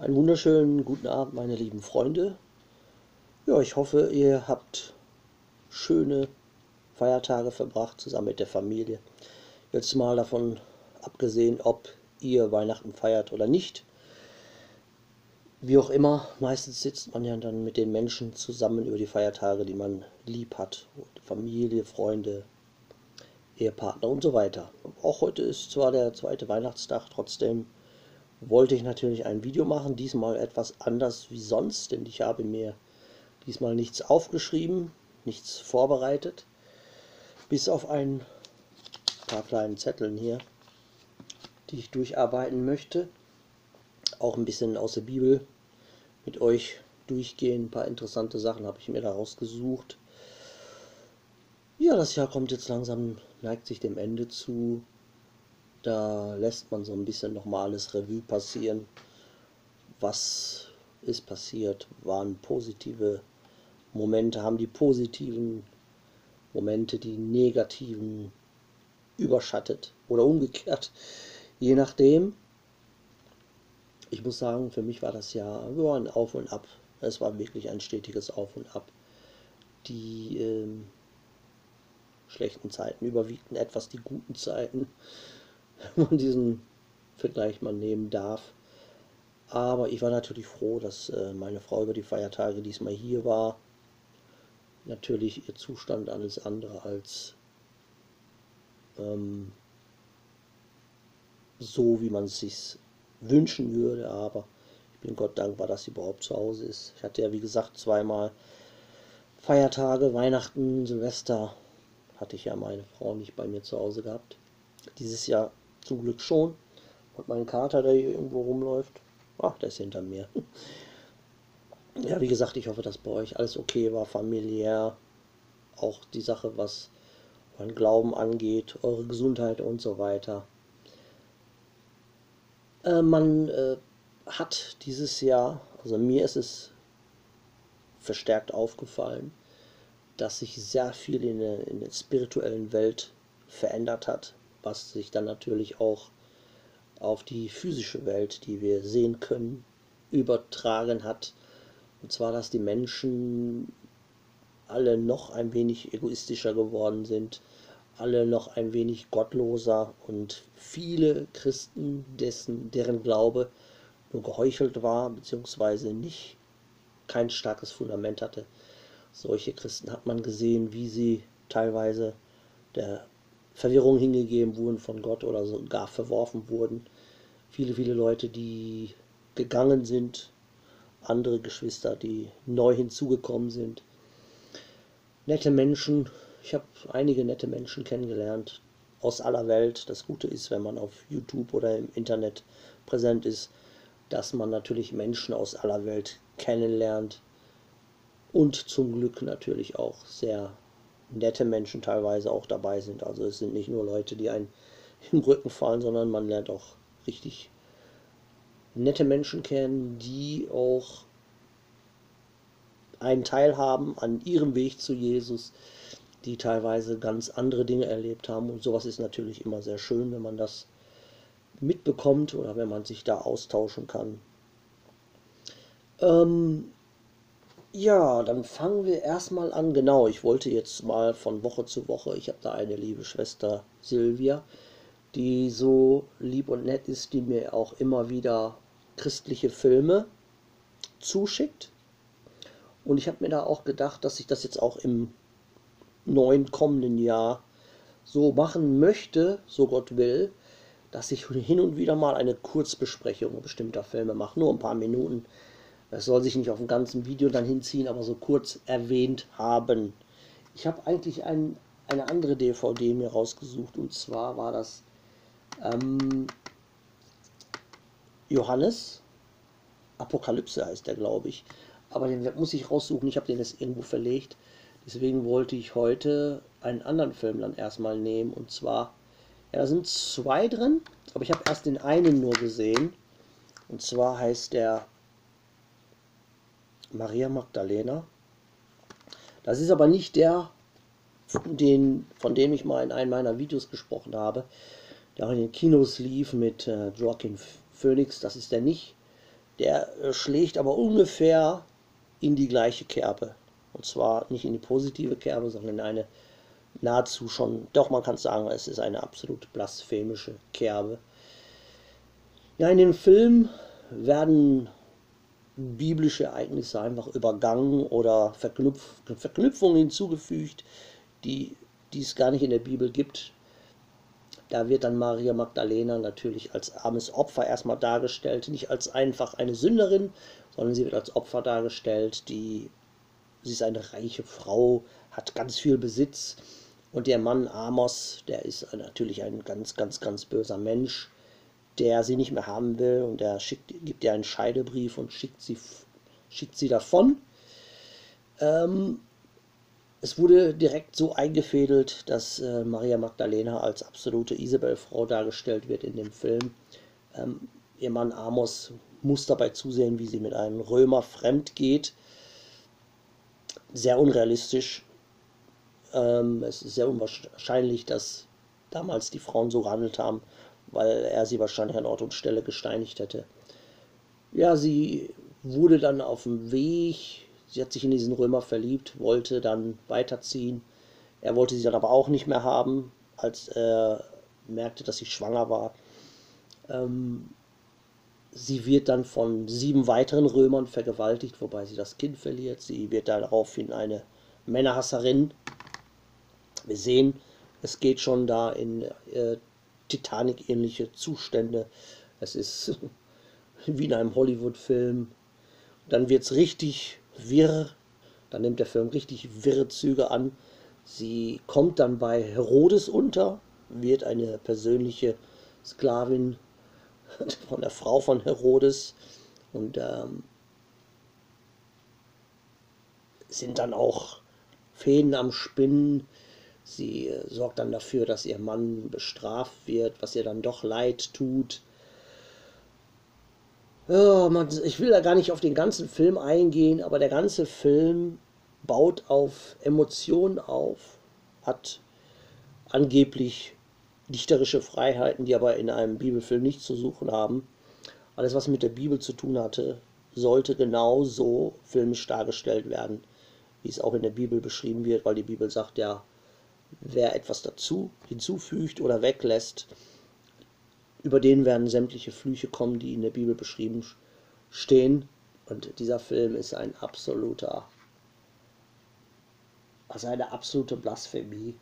Einen wunderschönen guten Abend, meine lieben Freunde. Ja, ich hoffe, ihr habt schöne Feiertage verbracht, zusammen mit der Familie. Jetzt mal davon abgesehen, ob ihr Weihnachten feiert oder nicht. Wie auch immer, meistens sitzt man ja dann mit den Menschen zusammen über die Feiertage, die man lieb hat. Familie, Freunde, Ehepartner und so weiter. Auch heute ist zwar der zweite Weihnachtstag, trotzdem wollte ich natürlich ein Video machen, diesmal etwas anders wie sonst, denn ich habe mir diesmal nichts aufgeschrieben, nichts vorbereitet, bis auf ein paar kleinen Zetteln hier, die ich durcharbeiten möchte. Auch ein bisschen aus der Bibel mit euch durchgehen. Ein paar interessante Sachen habe ich mir da rausgesucht. Ja, das Jahr kommt jetzt langsam, neigt sich dem Ende zu. Da lässt man so ein bisschen nochmales Revue passieren. Was ist passiert? Waren positive Momente? Haben die positiven Momente die negativen überschattet? Oder umgekehrt? Je nachdem. Ich muss sagen, für mich war das ja ja, ein Auf und Ab. Es war wirklich ein stetiges Auf und Ab. Die ähm, schlechten Zeiten überwiegten etwas die guten Zeiten wenn man diesen Vergleich mal nehmen darf. Aber ich war natürlich froh, dass äh, meine Frau über die Feiertage diesmal hier war. Natürlich ihr Zustand alles andere als ähm, so, wie man es sich wünschen würde. Aber ich bin Gott dankbar, dass sie überhaupt zu Hause ist. Ich hatte ja, wie gesagt, zweimal Feiertage, Weihnachten, Silvester. Hatte ich ja meine Frau nicht bei mir zu Hause gehabt. Dieses Jahr zum Glück schon. Und mein Kater, der hier irgendwo rumläuft, ach, der ist hinter mir. Ja, wie gesagt, ich hoffe, dass bei euch alles okay war, familiär. Auch die Sache, was euren Glauben angeht, eure Gesundheit und so weiter. Äh, man äh, hat dieses Jahr, also mir ist es verstärkt aufgefallen, dass sich sehr viel in der, in der spirituellen Welt verändert hat was sich dann natürlich auch auf die physische Welt, die wir sehen können, übertragen hat. Und zwar, dass die Menschen alle noch ein wenig egoistischer geworden sind, alle noch ein wenig gottloser und viele Christen, dessen, deren Glaube nur geheuchelt war, beziehungsweise nicht kein starkes Fundament hatte. Solche Christen hat man gesehen, wie sie teilweise der Verwirrung hingegeben wurden von Gott oder sogar verworfen wurden. Viele, viele Leute, die gegangen sind, andere Geschwister, die neu hinzugekommen sind. Nette Menschen, ich habe einige nette Menschen kennengelernt aus aller Welt. Das Gute ist, wenn man auf YouTube oder im Internet präsent ist, dass man natürlich Menschen aus aller Welt kennenlernt und zum Glück natürlich auch sehr nette Menschen teilweise auch dabei sind. Also es sind nicht nur Leute, die einen im Rücken fallen, sondern man lernt auch richtig nette Menschen kennen, die auch einen Teil haben an ihrem Weg zu Jesus, die teilweise ganz andere Dinge erlebt haben. Und sowas ist natürlich immer sehr schön, wenn man das mitbekommt oder wenn man sich da austauschen kann. Ähm, ja, dann fangen wir erstmal an. Genau, ich wollte jetzt mal von Woche zu Woche. Ich habe da eine liebe Schwester Silvia, die so lieb und nett ist, die mir auch immer wieder christliche Filme zuschickt. Und ich habe mir da auch gedacht, dass ich das jetzt auch im neuen kommenden Jahr so machen möchte, so Gott will, dass ich hin und wieder mal eine Kurzbesprechung bestimmter Filme mache, nur ein paar Minuten das soll sich nicht auf dem ganzen Video dann hinziehen, aber so kurz erwähnt haben. Ich habe eigentlich ein, eine andere DVD mir rausgesucht und zwar war das ähm, Johannes. Apokalypse heißt der, glaube ich. Aber den muss ich raussuchen. Ich habe den jetzt irgendwo verlegt. Deswegen wollte ich heute einen anderen Film dann erstmal nehmen. Und zwar, ja, da sind zwei drin, aber ich habe erst den einen nur gesehen. Und zwar heißt der Maria Magdalena. Das ist aber nicht der, den, von dem ich mal in einem meiner Videos gesprochen habe, der auch in den Kinos lief mit äh, Joaquin Phoenix. Das ist der nicht. der äh, schlägt aber ungefähr in die gleiche Kerbe. Und zwar nicht in die positive Kerbe, sondern in eine nahezu schon, doch man kann sagen, es ist eine absolut blasphemische Kerbe. Ja, in dem Film werden biblische Ereignisse einfach übergangen oder Verknüpf Verknüpfungen hinzugefügt, die, die es gar nicht in der Bibel gibt. Da wird dann Maria Magdalena natürlich als armes Opfer erstmal dargestellt, nicht als einfach eine Sünderin, sondern sie wird als Opfer dargestellt, die sie ist eine reiche Frau, hat ganz viel Besitz. Und der Mann Amos, der ist natürlich ein ganz, ganz, ganz böser Mensch, der sie nicht mehr haben will und der schickt, gibt ihr einen Scheidebrief und schickt sie, schickt sie davon. Ähm, es wurde direkt so eingefädelt, dass äh, Maria Magdalena als absolute Isabel-Frau dargestellt wird in dem Film. Ähm, ihr Mann Amos muss dabei zusehen, wie sie mit einem Römer fremd geht. Sehr unrealistisch. Ähm, es ist sehr unwahrscheinlich, dass damals die Frauen so gehandelt haben weil er sie wahrscheinlich an Ort und Stelle gesteinigt hätte. Ja, sie wurde dann auf dem Weg, sie hat sich in diesen Römer verliebt, wollte dann weiterziehen. Er wollte sie dann aber auch nicht mehr haben, als er merkte, dass sie schwanger war. Ähm, sie wird dann von sieben weiteren Römern vergewaltigt, wobei sie das Kind verliert. Sie wird daraufhin eine Männerhasserin. Wir sehen, es geht schon da in äh, Titanic-ähnliche Zustände. Es ist wie in einem Hollywood-Film. Dann wird es richtig wirr. Dann nimmt der Film richtig wirre Züge an. Sie kommt dann bei Herodes unter, wird eine persönliche Sklavin von der Frau von Herodes und ähm, sind dann auch Fäden am Spinnen. Sie sorgt dann dafür, dass ihr Mann bestraft wird, was ihr dann doch leid tut. Ja, man, ich will da gar nicht auf den ganzen Film eingehen, aber der ganze Film baut auf Emotionen auf, hat angeblich dichterische Freiheiten, die aber in einem Bibelfilm nicht zu suchen haben. Alles, was mit der Bibel zu tun hatte, sollte genauso filmisch dargestellt werden, wie es auch in der Bibel beschrieben wird, weil die Bibel sagt ja, wer etwas dazu hinzufügt oder weglässt, über den werden sämtliche Flüche kommen, die in der Bibel beschrieben stehen. Und dieser Film ist ein absoluter, also eine absolute Blasphemie.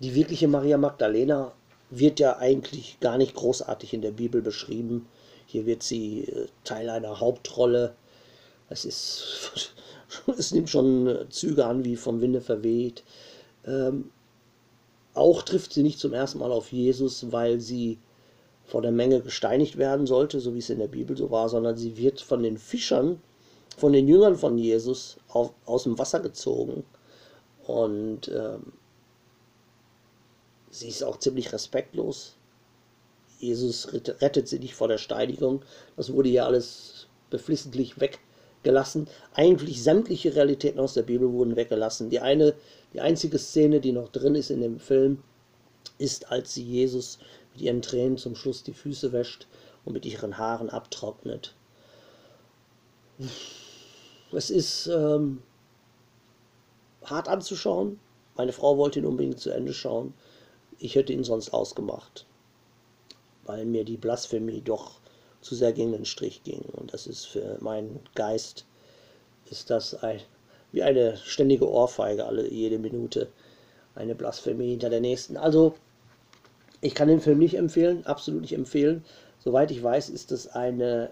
Die wirkliche Maria Magdalena wird ja eigentlich gar nicht großartig in der Bibel beschrieben. Hier wird sie äh, Teil einer Hauptrolle. Es ist es nimmt schon äh, Züge an wie vom Winde verweht. Ähm, auch trifft sie nicht zum ersten Mal auf Jesus, weil sie vor der Menge gesteinigt werden sollte, so wie es in der Bibel so war, sondern sie wird von den Fischern, von den Jüngern von Jesus auf, aus dem Wasser gezogen. Und ähm, sie ist auch ziemlich respektlos. Jesus rettet sie nicht vor der Steinigung. Das wurde ja alles beflissentlich weg gelassen. Eigentlich sämtliche Realitäten aus der Bibel wurden weggelassen. Die eine, die einzige Szene, die noch drin ist in dem Film, ist, als sie Jesus mit ihren Tränen zum Schluss die Füße wäscht und mit ihren Haaren abtrocknet. Es ist ähm, hart anzuschauen. Meine Frau wollte ihn unbedingt zu Ende schauen. Ich hätte ihn sonst ausgemacht, weil mir die Blasphemie doch zu sehr gegen den Strich ging. Und das ist für meinen Geist, ist das ein, wie eine ständige Ohrfeige alle jede Minute. Eine Blasphemie hinter der nächsten. Also, ich kann den Film nicht empfehlen, absolut nicht empfehlen. Soweit ich weiß, ist es eine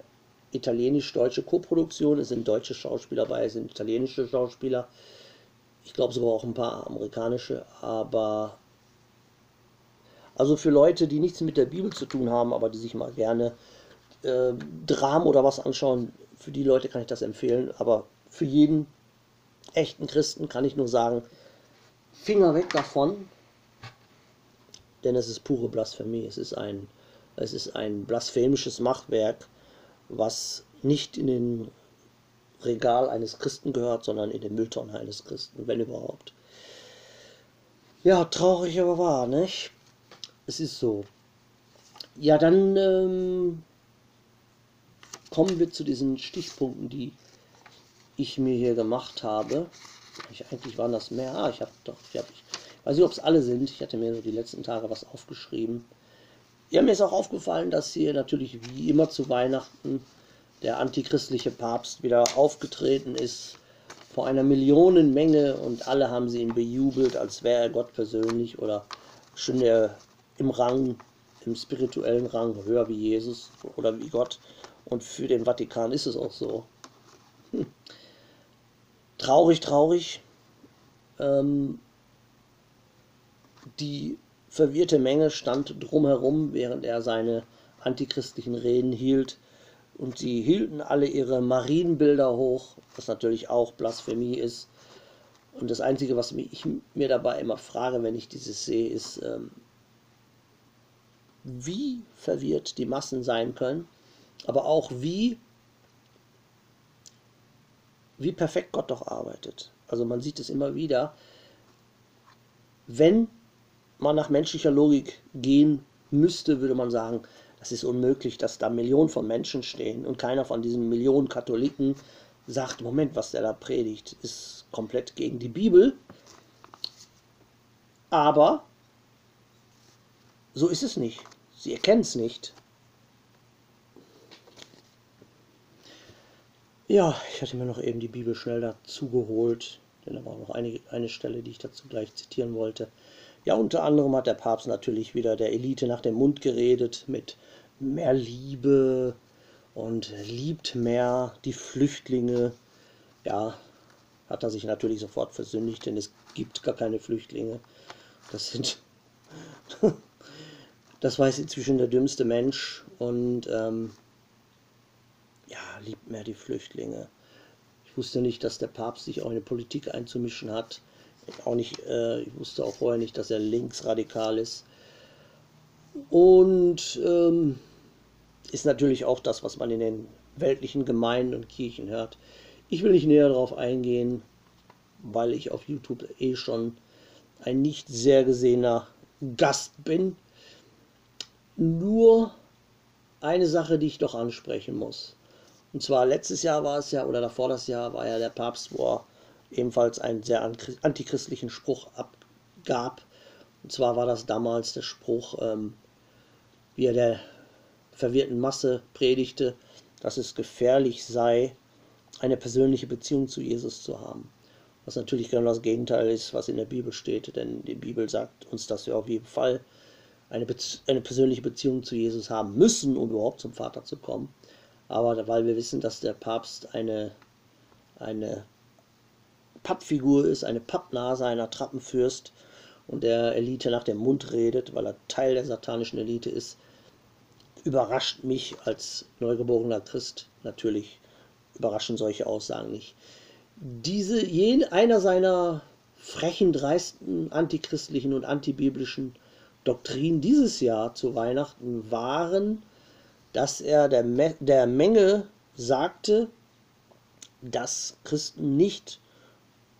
italienisch-deutsche Koproduktion. Es sind deutsche Schauspieler bei, es sind italienische Schauspieler. Ich glaube sogar auch ein paar amerikanische, aber also für Leute, die nichts mit der Bibel zu tun haben, aber die sich mal gerne äh, Dramen oder was anschauen, für die Leute kann ich das empfehlen. Aber für jeden echten Christen kann ich nur sagen, Finger weg davon, denn es ist pure Blasphemie. Es ist ein, es ist ein blasphemisches Machwerk, was nicht in den Regal eines Christen gehört, sondern in den Mülltonne eines Christen, wenn überhaupt. Ja, traurig aber wahr, nicht? Es ist so. Ja, dann ähm, kommen wir zu diesen Stichpunkten, die ich mir hier gemacht habe. Ich, eigentlich waren das mehr. Ah, ich habe doch, ich, hab, ich weiß nicht, ob es alle sind. Ich hatte mir so die letzten Tage was aufgeschrieben. Ja, mir ist auch aufgefallen, dass hier natürlich wie immer zu Weihnachten der antichristliche Papst wieder aufgetreten ist vor einer Millionenmenge und alle haben sie ihn bejubelt, als wäre er Gott persönlich oder schon im Rang, im spirituellen Rang höher wie Jesus oder wie Gott. Und für den Vatikan ist es auch so. Hm. Traurig, traurig. Ähm, die verwirrte Menge stand drumherum, während er seine antichristlichen Reden hielt. Und sie hielten alle ihre Marienbilder hoch, was natürlich auch Blasphemie ist. Und das Einzige, was ich mir dabei immer frage, wenn ich dieses sehe, ist, ähm, wie verwirrt die Massen sein können, aber auch wie, wie perfekt Gott doch arbeitet. Also man sieht es immer wieder, wenn man nach menschlicher Logik gehen müsste, würde man sagen, das ist unmöglich, dass da Millionen von Menschen stehen und keiner von diesen Millionen Katholiken sagt, Moment, was der da predigt, ist komplett gegen die Bibel. Aber so ist es nicht. Sie erkennen es nicht. Ja, ich hatte mir noch eben die Bibel schnell dazu geholt, denn da war noch eine, eine Stelle, die ich dazu gleich zitieren wollte. Ja, unter anderem hat der Papst natürlich wieder der Elite nach dem Mund geredet mit mehr Liebe und liebt mehr die Flüchtlinge. Ja, hat er sich natürlich sofort versündigt, denn es gibt gar keine Flüchtlinge. Das sind. das weiß inzwischen der dümmste Mensch und ähm, ja, liebt mehr die Flüchtlinge. Ich wusste nicht, dass der Papst sich auch in die Politik einzumischen hat auch nicht, äh, ich wusste auch vorher nicht, dass er linksradikal ist. Und ähm, ist natürlich auch das, was man in den weltlichen Gemeinden und Kirchen hört. Ich will nicht näher darauf eingehen, weil ich auf YouTube eh schon ein nicht sehr gesehener Gast bin. Nur eine Sache, die ich doch ansprechen muss. Und zwar letztes Jahr war es ja, oder davor das Jahr war ja der Papst, wo er ebenfalls einen sehr antichristlichen Spruch abgab. Und zwar war das damals der Spruch, ähm, wie er der verwirrten Masse predigte, dass es gefährlich sei, eine persönliche Beziehung zu Jesus zu haben. Was natürlich genau das Gegenteil ist, was in der Bibel steht, denn die Bibel sagt uns, dass wir auf jeden Fall eine, eine persönliche Beziehung zu Jesus haben müssen, um überhaupt zum Vater zu kommen. Aber weil wir wissen, dass der Papst eine, eine Pappfigur ist, eine Pappnase einer Trappenfürst und der Elite nach dem Mund redet, weil er Teil der satanischen Elite ist, überrascht mich als neugeborener Christ natürlich. Überraschen solche Aussagen nicht. Diese, jen, einer seiner frechen, dreisten, antichristlichen und antibiblischen Doktrinen dieses Jahr zu Weihnachten waren, dass er der, Me der Menge sagte, dass Christen nicht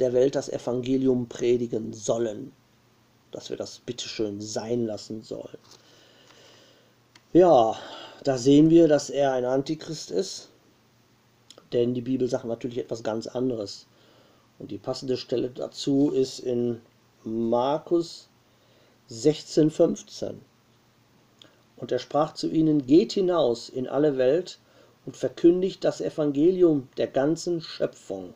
der Welt das Evangelium predigen sollen. Dass wir das bitteschön sein lassen sollen. Ja, da sehen wir, dass er ein Antichrist ist. Denn die Bibel sagt natürlich etwas ganz anderes. Und die passende Stelle dazu ist in Markus 16, 15. Und er sprach zu ihnen, geht hinaus in alle Welt und verkündigt das Evangelium der ganzen Schöpfung.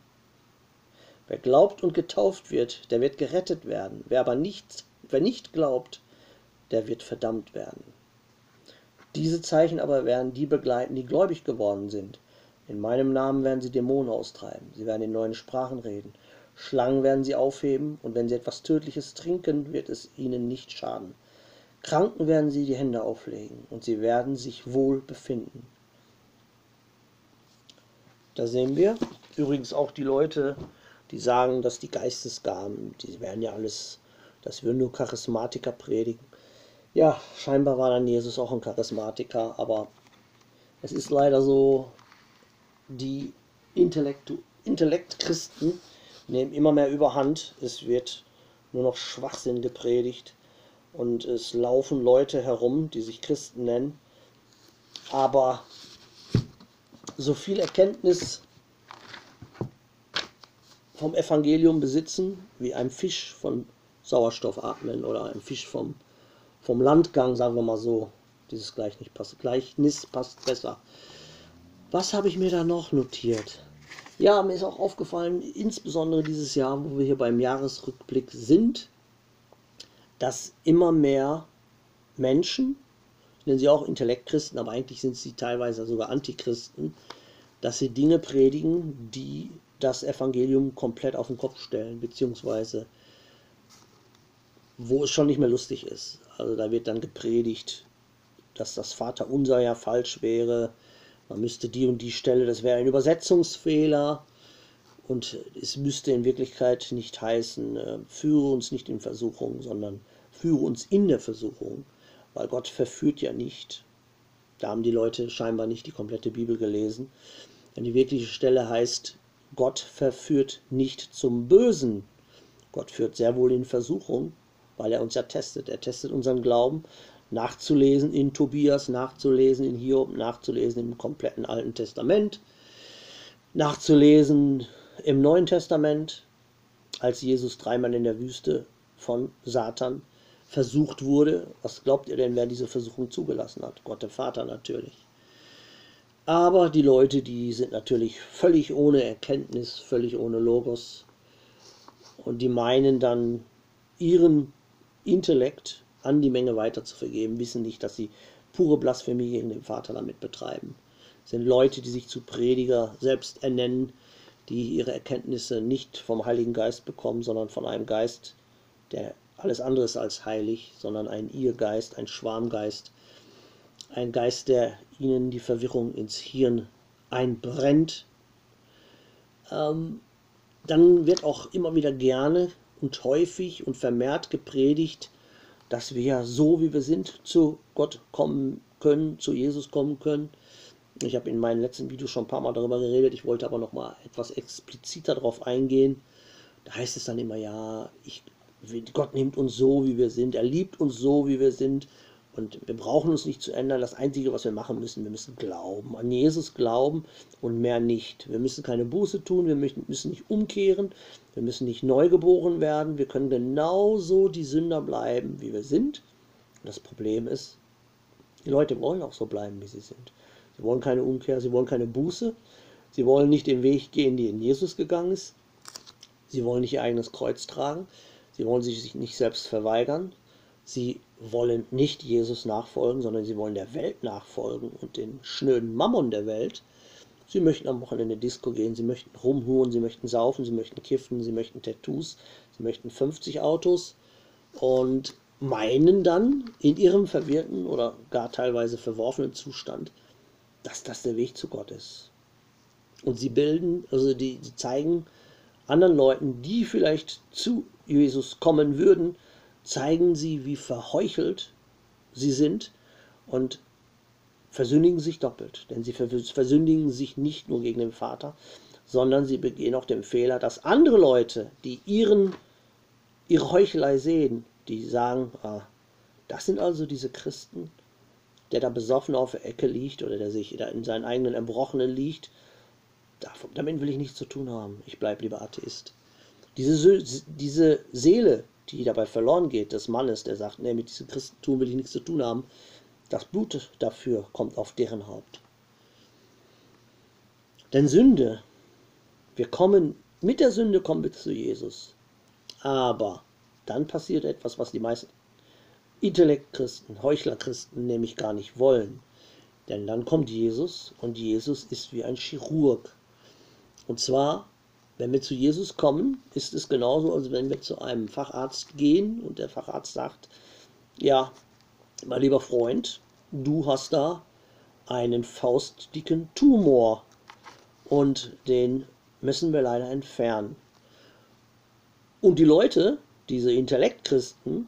Wer glaubt und getauft wird, der wird gerettet werden. Wer aber nicht, wer nicht glaubt, der wird verdammt werden. Diese Zeichen aber werden die begleiten, die gläubig geworden sind. In meinem Namen werden sie Dämonen austreiben. Sie werden in neuen Sprachen reden. Schlangen werden sie aufheben, und wenn sie etwas Tödliches trinken, wird es ihnen nicht schaden. Kranken werden sie die Hände auflegen, und sie werden sich wohl befinden. Da sehen wir übrigens auch die Leute, die sagen, dass die Geistesgaben, die werden ja alles, dass wir nur Charismatiker predigen. Ja, scheinbar war dann Jesus auch ein Charismatiker, aber es ist leider so, die Intellektu Intellektchristen nehmen immer mehr überhand. Es wird nur noch Schwachsinn gepredigt und es laufen Leute herum, die sich Christen nennen, aber so viel Erkenntnis vom Evangelium besitzen wie ein Fisch von Sauerstoff atmen oder ein Fisch vom, vom Landgang, sagen wir mal so. Dieses Gleichnis passt, Gleichnis passt besser. Was habe ich mir da noch notiert? Ja, mir ist auch aufgefallen, insbesondere dieses Jahr, wo wir hier beim Jahresrückblick sind, dass immer mehr Menschen, nennen sie auch Intellektchristen, aber eigentlich sind sie teilweise sogar Antichristen, dass sie Dinge predigen, die das Evangelium komplett auf den Kopf stellen, beziehungsweise wo es schon nicht mehr lustig ist. Also da wird dann gepredigt, dass das Vaterunser ja falsch wäre, man müsste die und die Stelle, das wäre ein Übersetzungsfehler und es müsste in Wirklichkeit nicht heißen, äh, führe uns nicht in Versuchung, sondern führe uns in der Versuchung, weil Gott verführt ja nicht. Da haben die Leute scheinbar nicht die komplette Bibel gelesen. Denn die wirkliche Stelle heißt, Gott verführt nicht zum Bösen. Gott führt sehr wohl in Versuchung, weil er uns ja testet. Er testet unseren Glauben, nachzulesen in Tobias, nachzulesen in Hiob, nachzulesen im kompletten Alten Testament, nachzulesen im Neuen Testament, als Jesus dreimal in der Wüste von Satan versucht wurde. Was glaubt ihr denn, wer diese Versuchung zugelassen hat? Gott der Vater natürlich. Aber die Leute, die sind natürlich völlig ohne Erkenntnis, völlig ohne Logos und die meinen dann ihren Intellekt an die Menge weiter zu vergeben, wissen nicht, dass sie pure Blasphemie gegen den Vater damit betreiben. Das sind Leute, die sich zu Prediger selbst ernennen, die ihre Erkenntnisse nicht vom Heiligen Geist bekommen, sondern von einem Geist, der alles andere ist als heilig, sondern ein Irrgeist, ein Schwarmgeist, ein Geist, der ihnen die Verwirrung ins Hirn einbrennt. Ähm, dann wird auch immer wieder gerne und häufig und vermehrt gepredigt, dass wir so wie wir sind zu Gott kommen können, zu Jesus kommen können. Ich habe in meinen letzten Videos schon ein paar Mal darüber geredet, ich wollte aber noch mal etwas expliziter darauf eingehen. Da heißt es dann immer, ja, ich, Gott nimmt uns so, wie wir sind, er liebt uns so, wie wir sind und wir brauchen uns nicht zu ändern. Das Einzige, was wir machen müssen, wir müssen glauben, an Jesus glauben und mehr nicht. Wir müssen keine Buße tun, wir müssen nicht umkehren, wir müssen nicht neu geboren werden. Wir können genauso die Sünder bleiben, wie wir sind. Das Problem ist, die Leute wollen auch so bleiben, wie sie sind. Sie wollen keine Umkehr, sie wollen keine Buße. Sie wollen nicht den Weg gehen, den Jesus gegangen ist. Sie wollen nicht ihr eigenes Kreuz tragen. Sie wollen sich nicht selbst verweigern. Sie wollen nicht Jesus nachfolgen, sondern sie wollen der Welt nachfolgen und den schnöden Mammon der Welt. Sie möchten am Wochenende Disco gehen, sie möchten rumhuren, sie möchten saufen, sie möchten kiffen, sie möchten Tattoos, sie möchten 50 Autos und meinen dann in ihrem verwirrten oder gar teilweise verworfenen Zustand, dass das der Weg zu Gott ist. Und sie bilden, also die, die zeigen anderen Leuten, die vielleicht zu Jesus kommen würden, zeigen sie, wie verheuchelt sie sind und versündigen sich doppelt. Denn sie versündigen sich nicht nur gegen den Vater, sondern sie begehen auch den Fehler, dass andere Leute, die ihren, ihre Heuchelei sehen, die sagen, ah, das sind also diese Christen, der da besoffen auf der Ecke liegt oder der sich da in seinen eigenen Erbrochenen liegt, damit will ich nichts zu tun haben. Ich bleibe lieber Atheist. Diese, diese Seele, die dabei verloren geht, des Mannes, der sagt, nee, mit diesem Christentum will ich nichts zu tun haben, das Blut dafür kommt auf deren Haupt. Denn Sünde, wir kommen, mit der Sünde kommen wir zu Jesus. Aber dann passiert etwas, was die meisten Intellektchristen, Heuchlerchristen nämlich gar nicht wollen. Denn dann kommt Jesus und Jesus ist wie ein Chirurg. Und zwar, wenn wir zu Jesus kommen, ist es genauso, als wenn wir zu einem Facharzt gehen und der Facharzt sagt, ja, mein lieber Freund, du hast da einen faustdicken Tumor und den müssen wir leider entfernen. Und die Leute, diese Intellektchristen,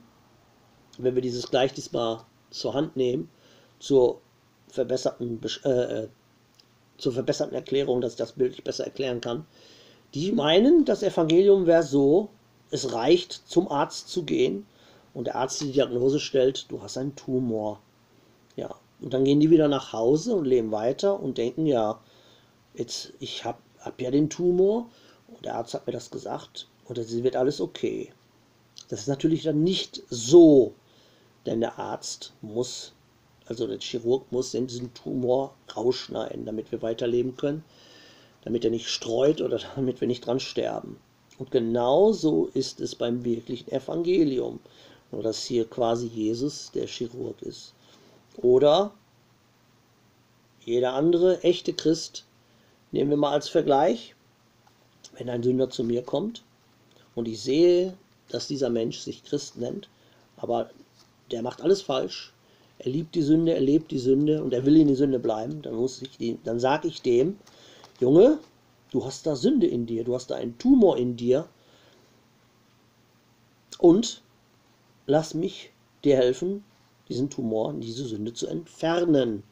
wenn wir dieses gleich diesmal zur Hand nehmen, zur verbesserten, äh, äh, zur verbesserten Erklärung, dass ich das bildlich besser erklären kann, die meinen, das Evangelium wäre so, es reicht zum Arzt zu gehen und der Arzt die Diagnose stellt, du hast einen Tumor. Ja, und dann gehen die wieder nach Hause und leben weiter und denken, ja, jetzt, ich habe hab ja den Tumor und der Arzt hat mir das gesagt und es wird alles okay. Das ist natürlich dann nicht so, denn der Arzt muss, also der Chirurg muss diesen Tumor rausschneiden, damit wir weiterleben können, damit er nicht streut oder damit wir nicht dran sterben. Und genau so ist es beim wirklichen Evangelium, nur dass hier quasi Jesus der Chirurg ist. Oder jeder andere echte Christ, nehmen wir mal als Vergleich, wenn ein Sünder zu mir kommt und ich sehe, dass dieser Mensch sich Christ nennt, aber der macht alles falsch, er liebt die Sünde, er lebt die Sünde und er will in die Sünde bleiben, dann, muss ich dann sage ich dem, Junge, du hast da Sünde in dir, du hast da einen Tumor in dir und lass mich dir helfen, diesen Tumor, diese Sünde zu entfernen.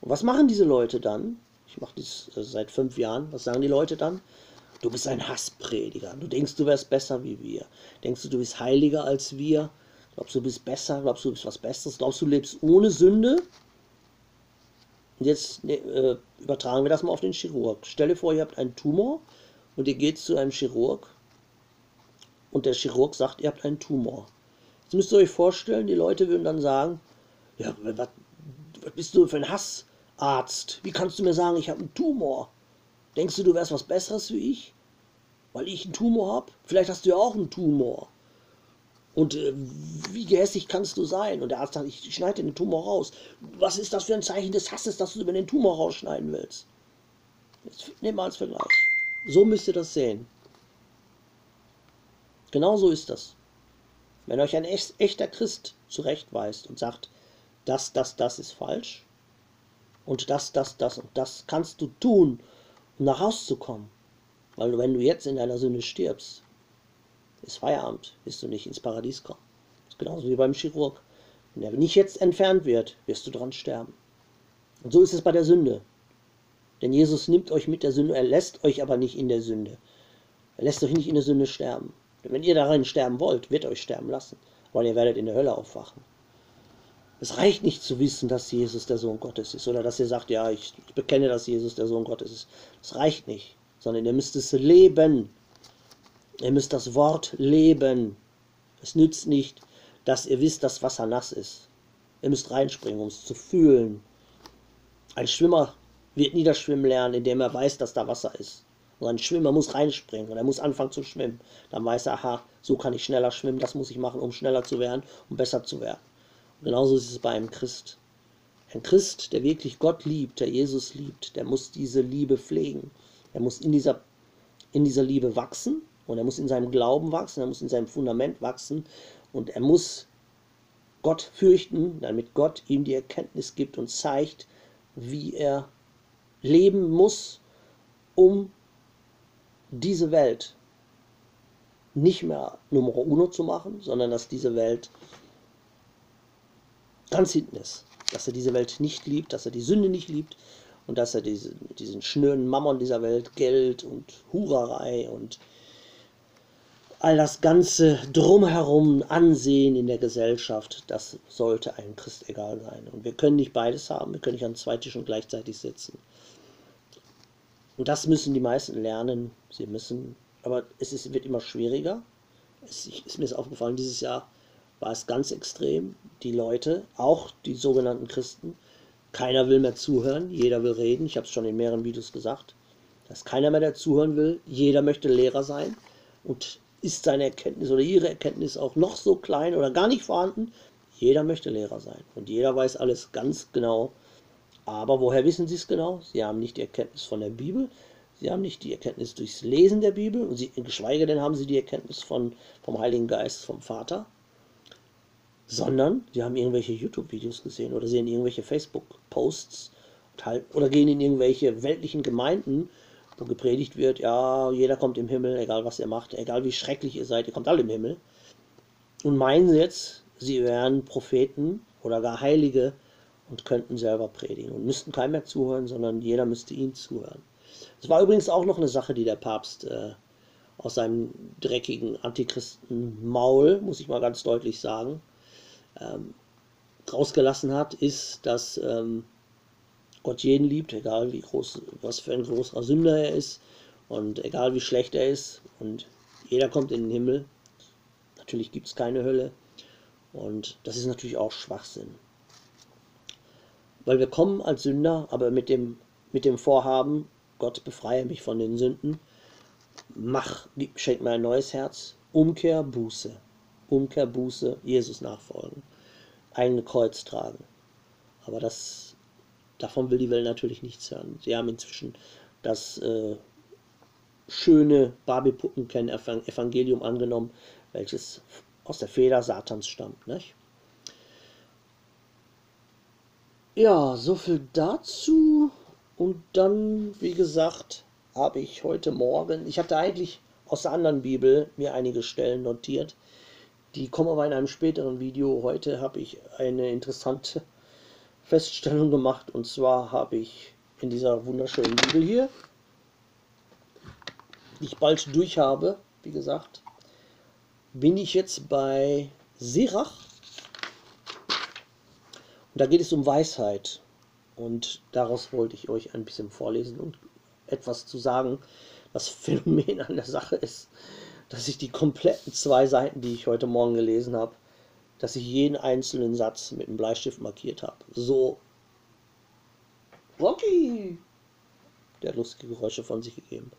Und was machen diese Leute dann? Ich mache das äh, seit fünf Jahren. Was sagen die Leute dann? Du bist ein Hassprediger. Du denkst, du wärst besser wie wir. Denkst du, du bist heiliger als wir? Glaubst du, du bist besser? Glaubst du, du bist was Besseres? Glaubst du, du lebst ohne Sünde? Und jetzt ne, äh, übertragen wir das mal auf den Chirurg. Stell dir vor, ihr habt einen Tumor und ihr geht zu einem Chirurg und der Chirurg sagt, ihr habt einen Tumor. Jetzt müsst ihr euch vorstellen, die Leute würden dann sagen, ja, was, was bist du für ein Hassarzt? Wie kannst du mir sagen, ich habe einen Tumor? Denkst du, du wärst was Besseres wie ich? Weil ich einen Tumor habe? Vielleicht hast du ja auch einen Tumor. Und äh, wie gehässig kannst du sein? Und der Arzt sagt, ich schneide den Tumor raus. Was ist das für ein Zeichen des Hasses, dass du über den Tumor rausschneiden willst? Jetzt nehmen wir als Vergleich. So müsst ihr das sehen. Genau so ist das. Wenn euch ein echter Christ zurechtweist und sagt, das, das, das ist falsch und das, das, das und das kannst du tun, um nach Hause zu kommen. Weil wenn du jetzt in deiner Sünde stirbst, ist Feierabend, wirst du nicht ins Paradies kommen. Das ist genauso wie beim Chirurg. Wenn er nicht jetzt entfernt wird, wirst du dran sterben. Und so ist es bei der Sünde. Denn Jesus nimmt euch mit der Sünde, er lässt euch aber nicht in der Sünde. Er lässt euch nicht in der Sünde sterben. Denn wenn ihr darin sterben wollt, wird euch sterben lassen, weil ihr werdet in der Hölle aufwachen. Es reicht nicht zu wissen, dass Jesus der Sohn Gottes ist oder dass ihr sagt, ja, ich, ich bekenne, dass Jesus der Sohn Gottes ist. Das reicht nicht, sondern ihr müsst es leben. Ihr müsst das Wort leben. Es nützt nicht, dass ihr wisst, dass Wasser nass ist. Ihr müsst reinspringen, um es zu fühlen. Ein Schwimmer wird nie das Schwimmen lernen, indem er weiß, dass da Wasser ist. Und ein Schwimmer muss reinspringen und er muss anfangen zu schwimmen. Dann weiß er, aha, so kann ich schneller schwimmen, das muss ich machen, um schneller zu werden, um besser zu werden. Genauso ist es bei einem Christ. Ein Christ, der wirklich Gott liebt, der Jesus liebt, der muss diese Liebe pflegen. Er muss in dieser, in dieser Liebe wachsen und er muss in seinem Glauben wachsen, er muss in seinem Fundament wachsen und er muss Gott fürchten, damit Gott ihm die Erkenntnis gibt und zeigt, wie er leben muss, um diese Welt nicht mehr Nummer uno zu machen, sondern dass diese Welt ganz hinten ist. Dass er diese Welt nicht liebt, dass er die Sünde nicht liebt und dass er diese, diesen schnören Mammon dieser Welt, Geld und Hurerei und all das ganze Drumherum Ansehen in der Gesellschaft, das sollte einem Christ egal sein. Und wir können nicht beides haben, wir können nicht an zwei Tischen gleichzeitig sitzen. Und das müssen die meisten lernen. Sie müssen, aber es ist, wird immer schwieriger. Es ist mir aufgefallen, dieses Jahr war es ganz extrem. Die Leute, auch die sogenannten Christen, keiner will mehr zuhören, jeder will reden. Ich habe es schon in mehreren Videos gesagt, dass keiner mehr, der zuhören will. Jeder möchte Lehrer sein. Und ist seine Erkenntnis oder ihre Erkenntnis auch noch so klein oder gar nicht vorhanden, jeder möchte Lehrer sein. Und jeder weiß alles ganz genau. Aber woher wissen sie es genau? Sie haben nicht die Erkenntnis von der Bibel. Sie haben nicht die Erkenntnis durchs Lesen der Bibel. Und sie, geschweige denn haben sie die Erkenntnis von, vom Heiligen Geist, vom Vater sondern sie haben irgendwelche YouTube-Videos gesehen oder sehen irgendwelche Facebook-Posts oder gehen in irgendwelche weltlichen Gemeinden, wo gepredigt wird, ja, jeder kommt im Himmel, egal was ihr macht, egal wie schrecklich ihr seid, ihr kommt alle im Himmel. Und meinen jetzt, sie wären Propheten oder gar Heilige und könnten selber predigen und müssten keinem mehr zuhören, sondern jeder müsste ihnen zuhören. Es war übrigens auch noch eine Sache, die der Papst äh, aus seinem dreckigen Antichristen-Maul, muss ich mal ganz deutlich sagen, ähm, rausgelassen hat, ist, dass ähm, Gott jeden liebt, egal wie groß, was für ein großer Sünder er ist und egal wie schlecht er ist. Und jeder kommt in den Himmel. Natürlich gibt es keine Hölle. Und das ist natürlich auch Schwachsinn. Weil wir kommen als Sünder, aber mit dem, mit dem Vorhaben, Gott befreie mich von den Sünden, mach, schenk mir ein neues Herz, Umkehr, Buße. Umkehr, Buße, Jesus nachfolgen, eigene Kreuz tragen. Aber das, davon will die Welt natürlich nichts hören. Sie haben inzwischen das äh, schöne Barbie-Puppen-Evangelium angenommen, welches aus der Feder Satans stammt. Nicht? Ja, so viel dazu. Und dann, wie gesagt, habe ich heute Morgen, ich hatte eigentlich aus der anderen Bibel mir einige Stellen notiert, die kommen aber in einem späteren Video. Heute habe ich eine interessante Feststellung gemacht und zwar habe ich in dieser wunderschönen Bibel hier, die ich bald durch habe, wie gesagt, bin ich jetzt bei Sirach und da geht es um Weisheit und daraus wollte ich euch ein bisschen vorlesen und etwas zu sagen. Das Phänomen an der Sache ist, dass ich die kompletten zwei Seiten, die ich heute Morgen gelesen habe, dass ich jeden einzelnen Satz mit einem Bleistift markiert habe. So. Rocky! Der hat lustige Geräusche von sich gegeben.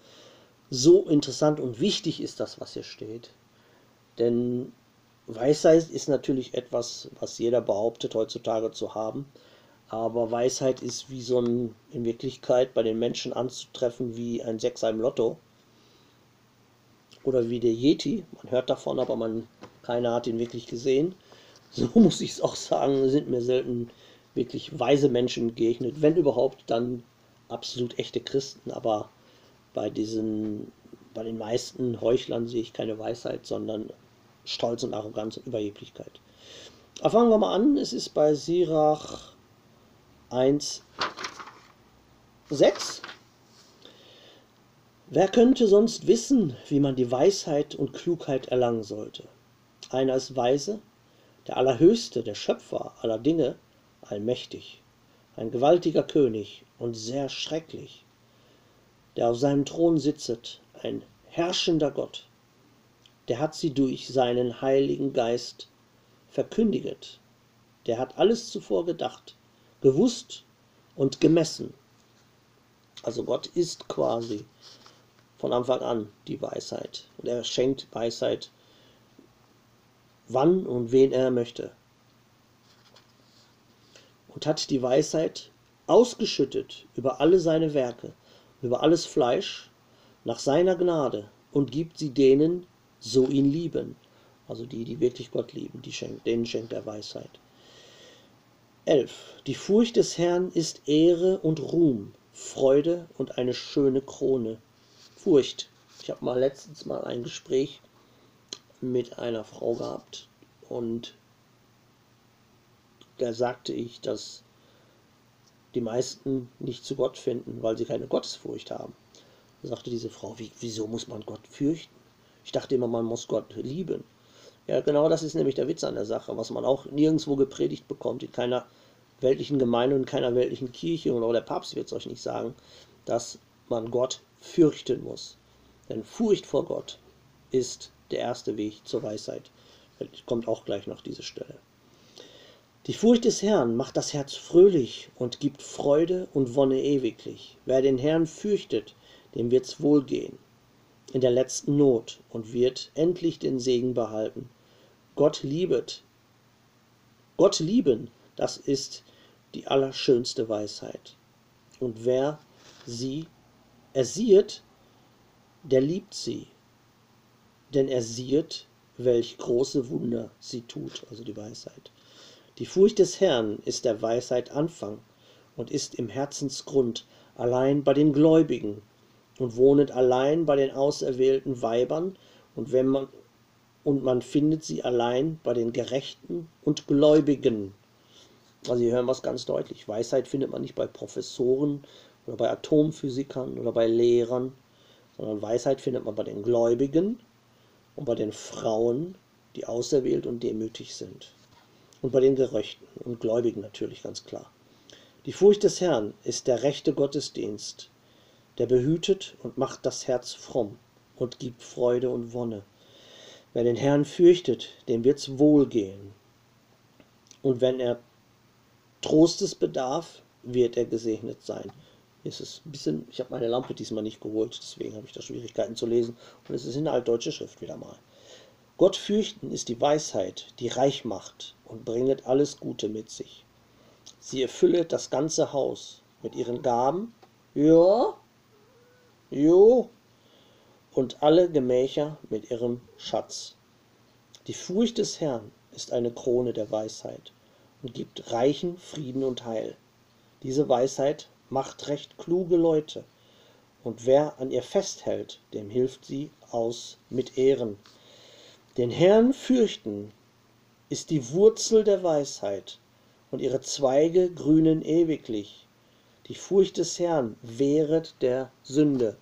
So interessant und wichtig ist das, was hier steht. Denn Weisheit ist natürlich etwas, was jeder behauptet heutzutage zu haben. Aber Weisheit ist wie so ein, in Wirklichkeit bei den Menschen anzutreffen wie ein Sechser im Lotto oder wie der Yeti. Man hört davon, aber man keiner hat ihn wirklich gesehen. So muss ich es auch sagen, sind mir selten wirklich weise Menschen begegnet. Wenn überhaupt, dann absolut echte Christen. Aber bei diesen, bei den meisten Heuchlern sehe ich keine Weisheit, sondern Stolz und Arroganz und Überheblichkeit. Aber fangen wir mal an. Es ist bei Sirach 1, 6. Wer könnte sonst wissen, wie man die Weisheit und Klugheit erlangen sollte? Einer ist weise, der Allerhöchste, der Schöpfer aller Dinge, allmächtig, ein gewaltiger König und sehr schrecklich, der auf seinem Thron sitzet, ein herrschender Gott, der hat sie durch seinen heiligen Geist verkündiget, der hat alles zuvor gedacht, gewusst und gemessen. Also Gott ist quasi von Anfang an die Weisheit. Und er schenkt Weisheit, wann und wen er möchte. Und hat die Weisheit ausgeschüttet über alle seine Werke, über alles Fleisch, nach seiner Gnade und gibt sie denen, so ihn lieben. Also die, die wirklich Gott lieben, die schenkt, denen schenkt er Weisheit. 11. Die Furcht des Herrn ist Ehre und Ruhm, Freude und eine schöne Krone. Furcht. Ich habe mal letztens mal ein Gespräch mit einer Frau gehabt und da sagte ich, dass die meisten nicht zu Gott finden, weil sie keine Gottesfurcht haben. Da sagte diese Frau, wie, wieso muss man Gott fürchten? Ich dachte immer, man muss Gott lieben. Ja, genau das ist nämlich der Witz an der Sache, was man auch nirgendwo gepredigt bekommt, in keiner weltlichen Gemeinde und keiner weltlichen Kirche und auch der Papst wird es euch nicht sagen, dass man Gott fürchten muss. Denn Furcht vor Gott ist der erste Weg zur Weisheit. Kommt auch gleich noch diese Stelle. Die Furcht des Herrn macht das Herz fröhlich und gibt Freude und Wonne ewiglich. Wer den Herrn fürchtet, dem wird's wohlgehen in der letzten Not und wird endlich den Segen behalten. Gott liebet. Gott lieben, das ist die allerschönste Weisheit. Und wer sie er sieht, der liebt sie, denn er sieht, welch große Wunder sie tut, also die Weisheit. Die Furcht des Herrn ist der Weisheit Anfang und ist im Herzensgrund allein bei den Gläubigen und wohnet allein bei den auserwählten Weibern und wenn man und man findet sie allein bei den Gerechten und Gläubigen. Also hier hören wir es ganz deutlich. Weisheit findet man nicht bei Professoren oder bei Atomphysikern oder bei Lehrern, sondern Weisheit findet man bei den Gläubigen und bei den Frauen, die auserwählt und demütig sind. Und bei den Gerechten und Gläubigen natürlich ganz klar. Die Furcht des Herrn ist der rechte Gottesdienst, der behütet und macht das Herz fromm und gibt Freude und Wonne. Wer den Herrn fürchtet, dem wird's wohlgehen. Und wenn er Trostes bedarf, wird er gesegnet sein. Hier ist es ein bisschen, ich habe meine Lampe diesmal nicht geholt, deswegen habe ich da Schwierigkeiten zu lesen. Und es ist in altdeutsche Schrift wieder mal. Gott fürchten ist die Weisheit, die reich macht und bringet alles Gute mit sich. Sie erfüllet das ganze Haus mit ihren Gaben, ja, jo, und alle Gemächer mit ihrem Schatz. Die Furcht des Herrn ist eine Krone der Weisheit und gibt reichen Frieden und Heil. Diese Weisheit macht recht kluge Leute, und wer an ihr festhält, dem hilft sie aus mit Ehren. Den Herrn fürchten ist die Wurzel der Weisheit, und ihre Zweige grünen ewiglich. Die Furcht des Herrn wehret der Sünde.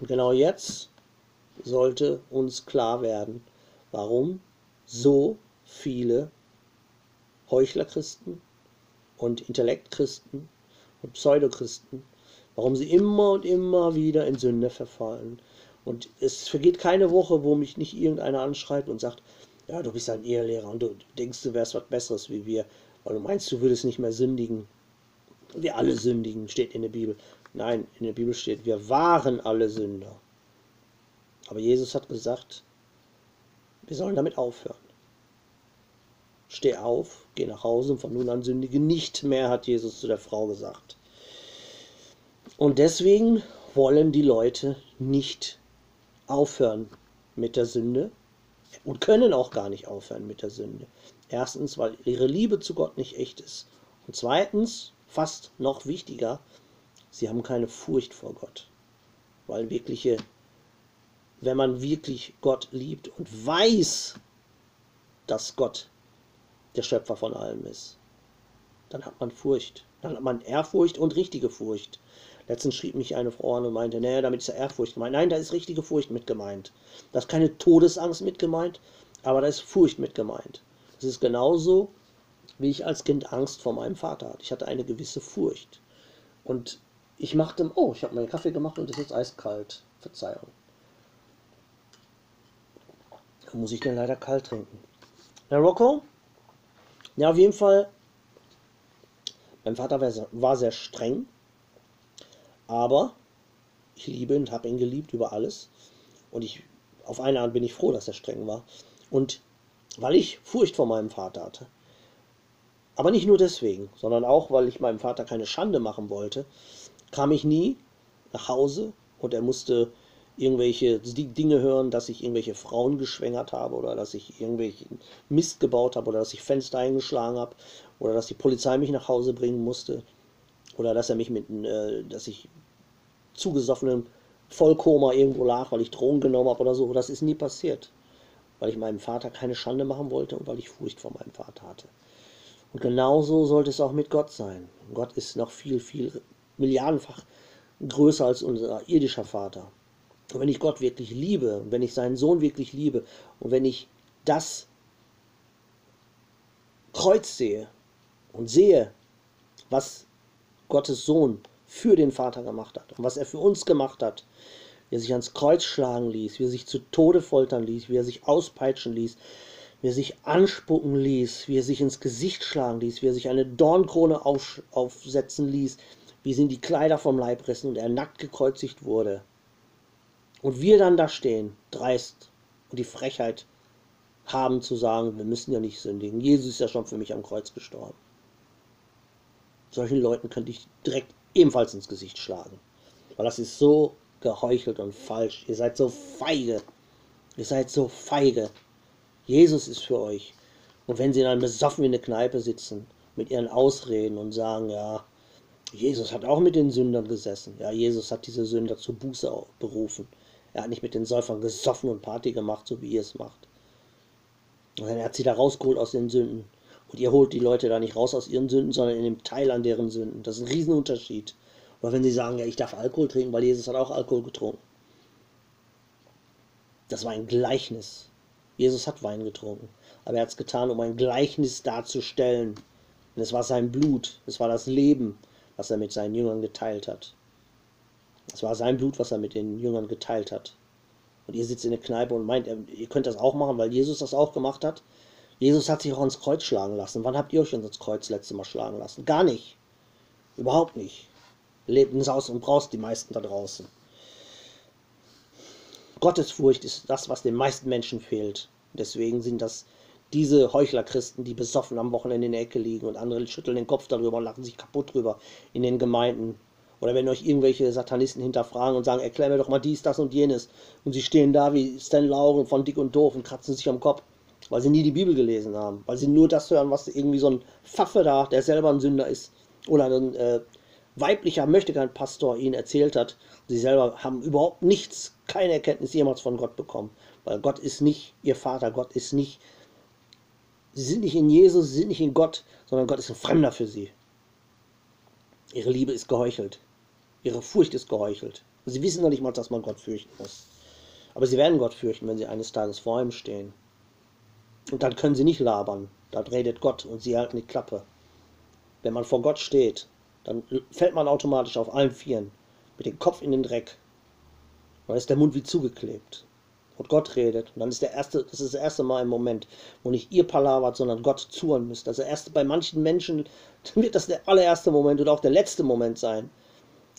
Und genau jetzt sollte uns klar werden, warum so viele Heuchlerchristen und Intellektchristen und Pseudochristen, warum sie immer und immer wieder in Sünde verfallen. Und es vergeht keine Woche, wo mich nicht irgendeiner anschreibt und sagt, ja, du bist ein Ehelehrer und du denkst, du wärst was Besseres wie wir, weil du meinst, du würdest nicht mehr sündigen. Wir alle sündigen, steht in der Bibel. Nein, in der Bibel steht, wir waren alle Sünder. Aber Jesus hat gesagt, wir sollen damit aufhören. Steh auf, geh nach Hause und von nun an sündige nicht mehr, hat Jesus zu der Frau gesagt. Und deswegen wollen die Leute nicht aufhören mit der Sünde und können auch gar nicht aufhören mit der Sünde. Erstens, weil ihre Liebe zu Gott nicht echt ist. Und zweitens, fast noch wichtiger, sie haben keine Furcht vor Gott. Weil wirkliche, wenn man wirklich Gott liebt und weiß, dass Gott der Schöpfer von allem ist, dann hat man Furcht. Dann hat man Ehrfurcht und richtige Furcht. Letztens schrieb mich eine Frau an und meinte, naja, damit ist ja Ehrfurcht gemeint. Nein, da ist richtige Furcht mit gemeint. Da ist keine Todesangst mit gemeint, aber da ist Furcht mit gemeint. Das ist genauso, wie ich als Kind Angst vor meinem Vater hatte. Ich hatte eine gewisse Furcht. Und ich machte, oh, ich habe meinen Kaffee gemacht und es ist eiskalt. Verzeihung. Da muss ich den leider kalt trinken. Herr Rocco? Ja, auf jeden Fall. Mein Vater war sehr streng, aber ich liebe und habe ihn geliebt über alles. Und ich, auf eine Art bin ich froh, dass er streng war. Und weil ich Furcht vor meinem Vater hatte, aber nicht nur deswegen, sondern auch, weil ich meinem Vater keine Schande machen wollte, kam ich nie nach Hause und er musste irgendwelche Dinge hören, dass ich irgendwelche Frauen geschwängert habe oder dass ich irgendwelchen Mist gebaut habe oder dass ich Fenster eingeschlagen habe oder dass die Polizei mich nach Hause bringen musste oder dass er mich mit, äh, dass ich zugesoffenem Vollkoma irgendwo lag, weil ich Drogen genommen habe oder so. Das ist nie passiert, weil ich meinem Vater keine Schande machen wollte und weil ich Furcht vor meinem Vater hatte. Und genauso sollte es auch mit Gott sein. Gott ist noch viel, viel milliardenfach größer als unser irdischer Vater. Und wenn ich Gott wirklich liebe, und wenn ich seinen Sohn wirklich liebe, und wenn ich das Kreuz sehe und sehe, was Gottes Sohn für den Vater gemacht hat und was er für uns gemacht hat, wie er sich ans Kreuz schlagen ließ, wie er sich zu Tode foltern ließ, wie er sich auspeitschen ließ, wie er sich anspucken ließ, wie er sich ins Gesicht schlagen ließ, wie er sich eine Dornkrone auf, aufsetzen ließ, wie sie ihm die Kleider vom Leib rissen und er nackt gekreuzigt wurde. Und wir dann da stehen, dreist und die Frechheit haben zu sagen, wir müssen ja nicht sündigen. Jesus ist ja schon für mich am Kreuz gestorben. Solchen Leuten könnte ich direkt ebenfalls ins Gesicht schlagen. Weil das ist so geheuchelt und falsch. Ihr seid so feige. Ihr seid so feige. Jesus ist für euch. Und wenn sie dann besoffen in der Kneipe sitzen, mit ihren Ausreden und sagen, ja, Jesus hat auch mit den Sündern gesessen. Ja, Jesus hat diese Sünder zur Buße berufen. Er hat nicht mit den Säufern gesoffen und Party gemacht, so wie ihr es macht. Und er hat sie da rausgeholt aus den Sünden. Und ihr holt die Leute da nicht raus aus ihren Sünden, sondern in dem Teil an deren Sünden. Das ist ein Riesenunterschied. Oder wenn sie sagen, ja, ich darf Alkohol trinken, weil Jesus hat auch Alkohol getrunken. Das war ein Gleichnis. Jesus hat Wein getrunken. Aber er hat es getan, um ein Gleichnis darzustellen. Und es war sein Blut, es war das Leben, was er mit seinen Jüngern geteilt hat. Es war sein Blut, was er mit den Jüngern geteilt hat. Und ihr sitzt in der Kneipe und meint, ihr könnt das auch machen, weil Jesus das auch gemacht hat. Jesus hat sich auch ans Kreuz schlagen lassen. Wann habt ihr euch ans Kreuz letzte Mal schlagen lassen? Gar nicht. Überhaupt nicht. Lebenshaus und brauchst die meisten da draußen. Gottesfurcht ist das, was den meisten Menschen fehlt. Deswegen sind das diese Heuchlerchristen, die besoffen am Wochenende in der Ecke liegen und andere schütteln den Kopf darüber und lachen sich kaputt drüber in den Gemeinden. Oder wenn euch irgendwelche Satanisten hinterfragen und sagen, erklär mir doch mal dies, das und jenes. Und sie stehen da wie Stan Lauren von Dick und Doof und kratzen sich am Kopf, weil sie nie die Bibel gelesen haben. Weil sie nur das hören, was irgendwie so ein Pfaffe da, der selber ein Sünder ist, oder ein äh, weiblicher Möchtegern-Pastor ihnen erzählt hat. Sie selber haben überhaupt nichts, keine Erkenntnis jemals von Gott bekommen. Weil Gott ist nicht ihr Vater, Gott ist nicht, sie sind nicht in Jesus, sie sind nicht in Gott, sondern Gott ist ein Fremder für sie. Ihre Liebe ist geheuchelt. Ihre Furcht ist geheuchelt. Sie wissen noch nicht mal, dass man Gott fürchten muss. Aber sie werden Gott fürchten, wenn sie eines Tages vor ihm stehen. Und dann können sie nicht labern. Dann redet Gott und sie halten die Klappe. Wenn man vor Gott steht, dann fällt man automatisch auf allen Vieren, mit dem Kopf in den Dreck. Dann ist der Mund wie zugeklebt. Und Gott redet. Und dann ist der erste, das ist das erste Mal im Moment, wo nicht ihr palavert, sondern Gott zuhören müsst. Also erst bei manchen Menschen wird das der allererste Moment oder auch der letzte Moment sein,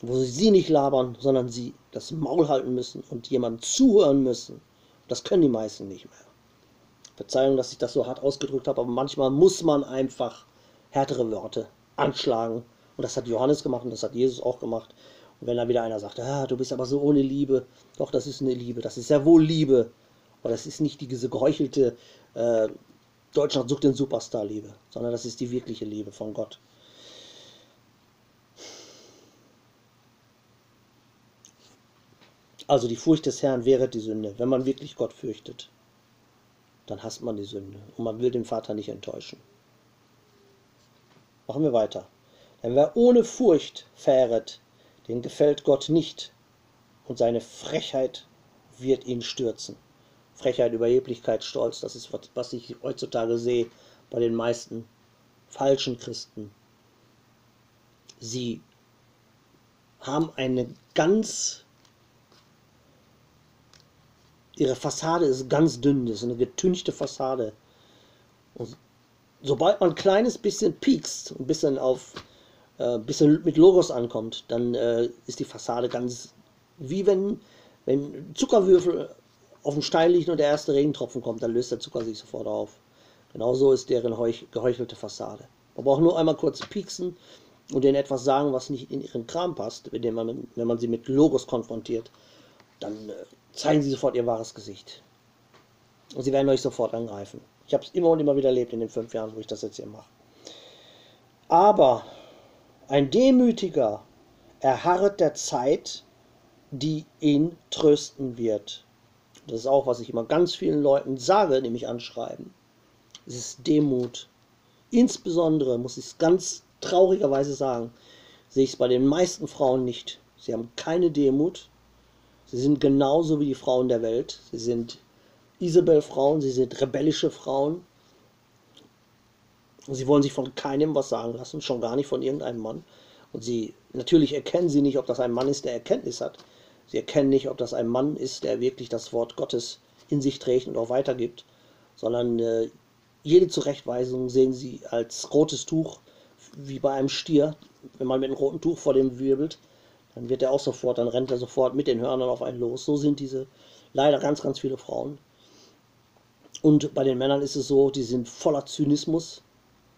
wo sie nicht labern, sondern sie das Maul halten müssen und jemandem zuhören müssen. Das können die meisten nicht mehr. Verzeihung, dass ich das so hart ausgedrückt habe, aber manchmal muss man einfach härtere Worte anschlagen und das hat Johannes gemacht und das hat Jesus auch gemacht. Und wenn da wieder einer sagt, ah, du bist aber so ohne Liebe, doch, das ist eine Liebe, das ist sehr wohl Liebe. Aber das ist nicht diese geheuchelte äh, Deutschland sucht den Superstar-Liebe, sondern das ist die wirkliche Liebe von Gott. Also die Furcht des Herrn wäre die Sünde. Wenn man wirklich Gott fürchtet, dann hasst man die Sünde und man will den Vater nicht enttäuschen. Machen wir weiter. Denn wer ohne Furcht fähret, den gefällt Gott nicht, und seine Frechheit wird ihn stürzen. Frechheit, Überheblichkeit, Stolz, das ist, was ich heutzutage sehe bei den meisten falschen Christen. Sie haben eine ganz, ihre Fassade ist ganz dünn, das ist eine getünchte Fassade. Und sobald man ein kleines bisschen piekst, ein bisschen auf äh, bisschen mit Logos ankommt, dann äh, ist die Fassade ganz wie wenn, wenn Zuckerwürfel auf dem Stein liegen und der erste Regentropfen kommt, dann löst der Zucker sich sofort auf. Genauso ist deren geheuchelte Fassade. Man braucht nur einmal kurz pieksen und denen etwas sagen, was nicht in ihren Kram passt, indem man, wenn man sie mit Logos konfrontiert, dann äh, zeigen sie sofort ihr wahres Gesicht. Und sie werden euch sofort angreifen. Ich habe es immer und immer wieder erlebt in den fünf Jahren, wo ich das jetzt hier mache. Aber ein Demütiger erharret der Zeit, die ihn trösten wird. Das ist auch, was ich immer ganz vielen Leuten sage, nämlich anschreiben. Es ist Demut. Insbesondere, muss ich es ganz traurigerweise sagen, sehe ich es bei den meisten Frauen nicht. Sie haben keine Demut. Sie sind genauso wie die Frauen der Welt. Sie sind Isabel-Frauen, sie sind rebellische Frauen. Sie wollen sich von keinem was sagen lassen, schon gar nicht von irgendeinem Mann. Und sie, natürlich erkennen sie nicht, ob das ein Mann ist, der Erkenntnis hat. Sie erkennen nicht, ob das ein Mann ist, der wirklich das Wort Gottes in sich trägt und auch weitergibt, sondern äh, jede Zurechtweisung sehen sie als rotes Tuch, wie bei einem Stier. Wenn man mit einem roten Tuch vor dem wirbelt, dann wird er auch sofort, dann rennt er sofort mit den Hörnern auf einen los. So sind diese leider ganz, ganz viele Frauen. Und bei den Männern ist es so, die sind voller Zynismus,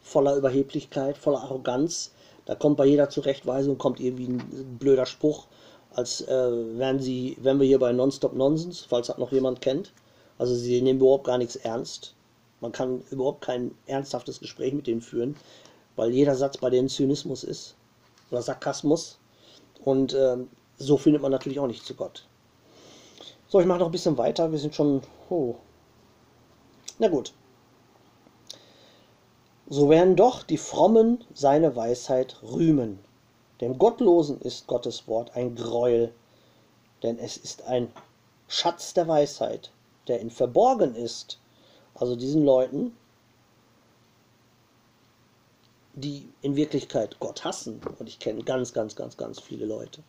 voller Überheblichkeit, voller Arroganz. Da kommt bei jeder Zurechtweisung kommt irgendwie ein blöder Spruch, als äh, wären sie, wenn wir hier bei Nonstop Nonsense, falls das noch jemand kennt. Also sie nehmen überhaupt gar nichts ernst. Man kann überhaupt kein ernsthaftes Gespräch mit denen führen, weil jeder Satz bei denen Zynismus ist oder Sarkasmus. Und äh, so findet man natürlich auch nicht zu Gott. So, ich mache noch ein bisschen weiter. Wir sind schon. Oh. Na gut so werden doch die Frommen seine Weisheit rühmen. Dem Gottlosen ist Gottes Wort ein Greuel, denn es ist ein Schatz der Weisheit, der in verborgen ist. Also diesen Leuten die in Wirklichkeit Gott hassen. Und ich kenne ganz, ganz, ganz, ganz viele Leute,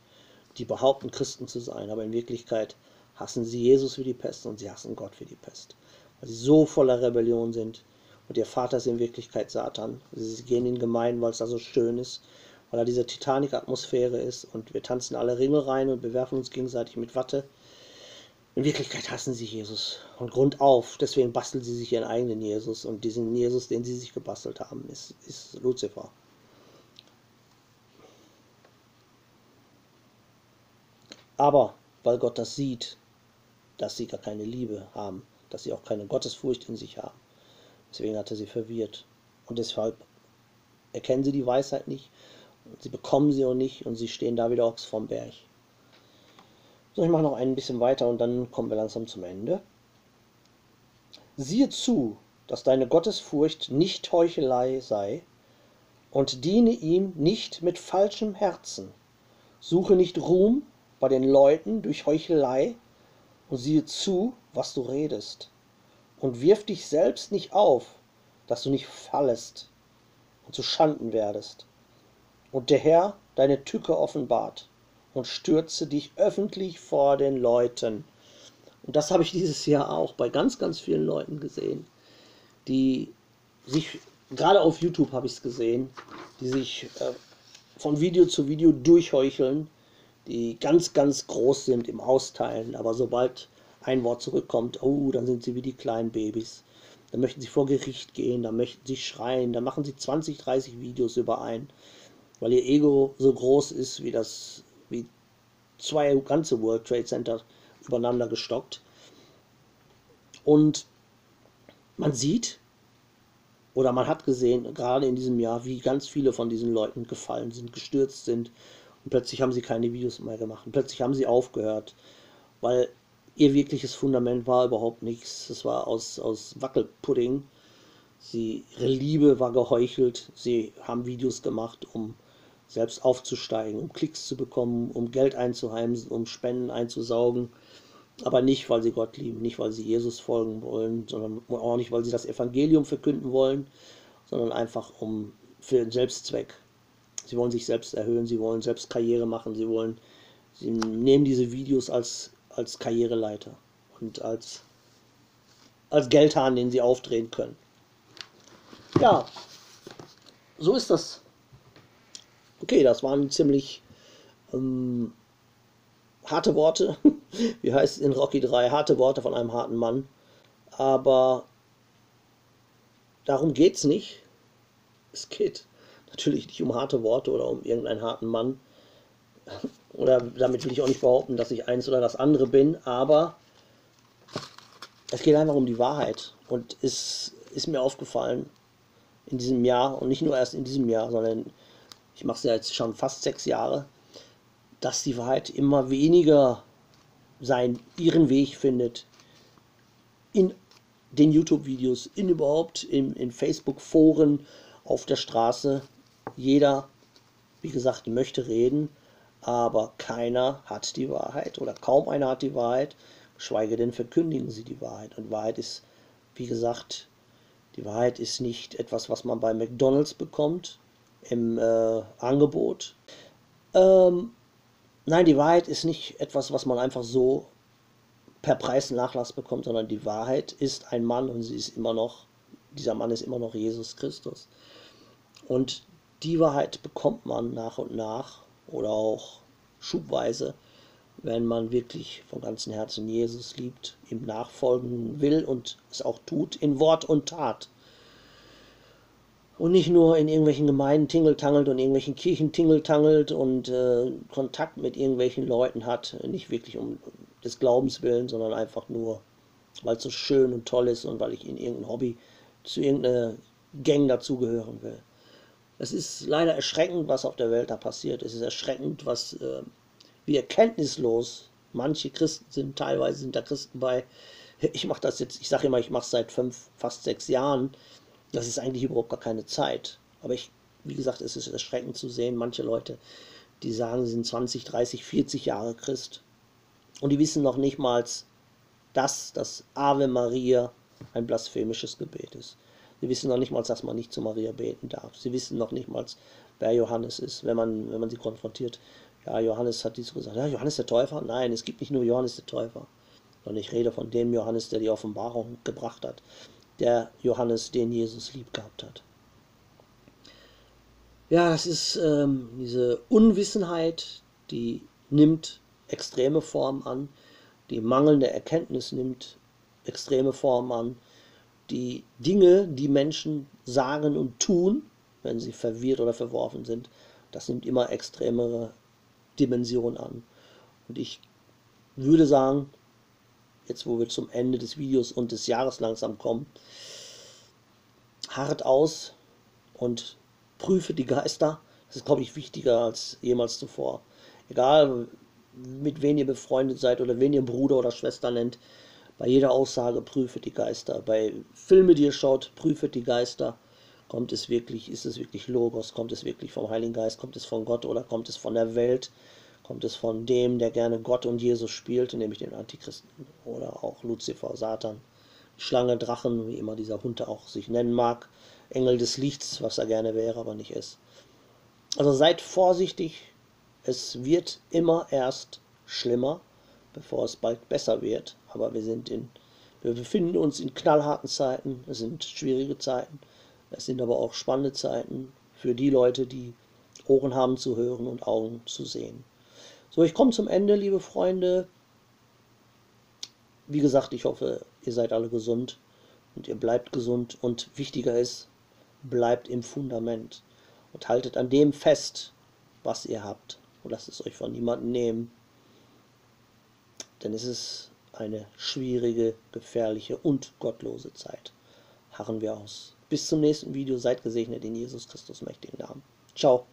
die behaupten, Christen zu sein, aber in Wirklichkeit hassen sie Jesus wie die Pest und sie hassen Gott wie die Pest. Weil sie so voller Rebellion sind. Und ihr Vater ist in Wirklichkeit Satan. Sie gehen in Gemein, weil es da so schön ist, weil da diese Titanic-Atmosphäre ist und wir tanzen alle Ringel rein und bewerfen uns gegenseitig mit Watte. In Wirklichkeit hassen sie Jesus. Und Grund auf, deswegen basteln sie sich ihren eigenen Jesus. Und diesen Jesus, den sie sich gebastelt haben, ist, ist Luzifer. Aber weil Gott das sieht, dass sie gar keine Liebe haben, dass sie auch keine Gottesfurcht in sich haben. Deswegen hat er sie verwirrt. Und deshalb erkennen sie die Weisheit nicht, sie bekommen sie auch nicht und sie stehen da wieder Ochs vom Berg. So, ich mache noch ein bisschen weiter und dann kommen wir langsam zum Ende. Siehe zu, dass deine Gottesfurcht nicht Heuchelei sei, und diene ihm nicht mit falschem Herzen. Suche nicht Ruhm bei den Leuten durch Heuchelei, und siehe zu, was du redest. Und wirf dich selbst nicht auf, dass du nicht fallest und zu Schanden werdest. Und der Herr deine Tücke offenbart und stürze dich öffentlich vor den Leuten. Und das habe ich dieses Jahr auch bei ganz, ganz vielen Leuten gesehen, die sich, gerade auf YouTube habe ich es gesehen, die sich äh, von Video zu Video durchheucheln, die ganz, ganz groß sind im Austeilen, aber sobald ein Wort zurückkommt, oh, dann sind sie wie die kleinen Babys. Dann möchten sie vor Gericht gehen, dann möchten sie schreien, dann machen sie 20, 30 Videos über ein, weil ihr Ego so groß ist wie das wie zwei ganze World Trade Center übereinander gestockt. Und man sieht oder man hat gesehen, gerade in diesem Jahr, wie ganz viele von diesen Leuten gefallen sind, gestürzt sind. Und plötzlich haben sie keine Videos mehr gemacht. Und plötzlich haben sie aufgehört, weil ihr wirkliches Fundament war überhaupt nichts. Es war aus, aus Wackelpudding. Sie, ihre Liebe war geheuchelt. Sie haben Videos gemacht, um selbst aufzusteigen, um Klicks zu bekommen, um Geld einzuheimsen, um Spenden einzusaugen. Aber nicht, weil sie Gott lieben, nicht, weil sie Jesus folgen wollen, sondern auch nicht, weil sie das Evangelium verkünden wollen, sondern einfach um für den Selbstzweck. Sie wollen sich selbst erhöhen, sie wollen selbst Karriere machen, sie wollen, sie nehmen diese Videos als, als Karriereleiter und als, als Geldhahn, den sie aufdrehen können. Ja, so ist das Okay, das waren ziemlich ähm, harte Worte. Wie heißt es in Rocky 3? Harte Worte von einem harten Mann. Aber darum geht es nicht. Es geht natürlich nicht um harte Worte oder um irgendeinen harten Mann. Oder damit will ich auch nicht behaupten, dass ich eins oder das andere bin, aber es geht einfach um die Wahrheit. Und es ist mir aufgefallen in diesem Jahr und nicht nur erst in diesem Jahr, sondern ich mache es ja jetzt schon fast sechs Jahre, dass die Wahrheit immer weniger sein, ihren Weg findet in den YouTube-Videos, in überhaupt in, in Facebook-Foren, auf der Straße. Jeder, wie gesagt, möchte reden, aber keiner hat die Wahrheit oder kaum einer hat die Wahrheit, geschweige denn verkündigen sie die Wahrheit. Und Wahrheit ist, wie gesagt, die Wahrheit ist nicht etwas, was man bei McDonald's bekommt, im äh, Angebot. Ähm, nein, die Wahrheit ist nicht etwas, was man einfach so per Preisnachlass bekommt, sondern die Wahrheit ist ein Mann und sie ist immer noch, dieser Mann ist immer noch Jesus Christus. Und die Wahrheit bekommt man nach und nach oder auch schubweise, wenn man wirklich von ganzem Herzen Jesus liebt, ihm nachfolgen will und es auch tut, in Wort und Tat und nicht nur in irgendwelchen Gemeinden tingeltangelt und irgendwelchen Kirchen tingeltangelt und äh, Kontakt mit irgendwelchen Leuten hat, nicht wirklich um des Glaubens willen, sondern einfach nur, weil es so schön und toll ist und weil ich in irgendein Hobby zu irgendeiner Gang dazugehören will. Es ist leider erschreckend, was auf der Welt da passiert. Es ist erschreckend, was äh, wie erkenntnislos manche Christen sind. Teilweise sind da Christen bei. Ich mache das jetzt, ich sage immer, ich mache es seit fünf, fast sechs Jahren das ist eigentlich überhaupt gar keine Zeit. Aber ich, wie gesagt, es ist erschreckend zu sehen, manche Leute, die sagen, sie sind 20, 30, 40 Jahre Christ. Und die wissen noch nicht mal, dass das Ave Maria ein blasphemisches Gebet ist. Sie wissen noch nicht mal, dass man nicht zu Maria beten darf. Sie wissen noch nicht mal, wer Johannes ist, wenn man, wenn man sie konfrontiert. Ja, Johannes hat dies gesagt. Ja, Johannes der Täufer? Nein, es gibt nicht nur Johannes der Täufer. Sondern ich rede von dem Johannes, der die Offenbarung gebracht hat. Der Johannes, den Jesus lieb gehabt hat. Ja, das ist ähm, diese Unwissenheit, die nimmt extreme Form an. Die mangelnde Erkenntnis nimmt extreme Form an. Die Dinge, die Menschen sagen und tun, wenn sie verwirrt oder verworfen sind, das nimmt immer extremere Dimensionen an. Und ich würde sagen, jetzt wo wir zum Ende des Videos und des Jahres langsam kommen, hart aus und prüfe die Geister. Das ist, glaube ich, wichtiger als jemals zuvor. Egal, mit wem ihr befreundet seid oder wen ihr Bruder oder Schwester nennt, bei jeder Aussage prüfe die Geister. Bei Filmen, die ihr schaut, prüfe die Geister. Kommt es wirklich, ist es wirklich Logos? Kommt es wirklich vom Heiligen Geist? Kommt es von Gott oder kommt es von der Welt? Kommt es von dem, der gerne Gott und Jesus spielt, nämlich den Antichristen oder auch Luzifer, Satan, Schlange, Drachen, wie immer dieser Hund auch sich nennen mag, Engel des Lichts, was er gerne wäre, aber nicht ist. Also seid vorsichtig, es wird immer erst schlimmer, bevor es bald besser wird. Aber wir sind in, wir befinden uns in knallharten Zeiten. Es sind schwierige Zeiten. Es sind aber auch spannende Zeiten für die Leute, die Ohren haben zu hören und Augen zu sehen. So, ich komme zum Ende, liebe Freunde. Wie gesagt, ich hoffe, ihr seid alle gesund und ihr bleibt gesund. Und wichtiger ist, bleibt im Fundament und haltet an dem fest, was ihr habt und lasst es euch von niemandem nehmen. Denn es ist eine schwierige, gefährliche und gottlose Zeit. Harren wir aus. Bis zum nächsten Video. Seid gesegnet in Jesus Christus mächtigen Namen. Ciao.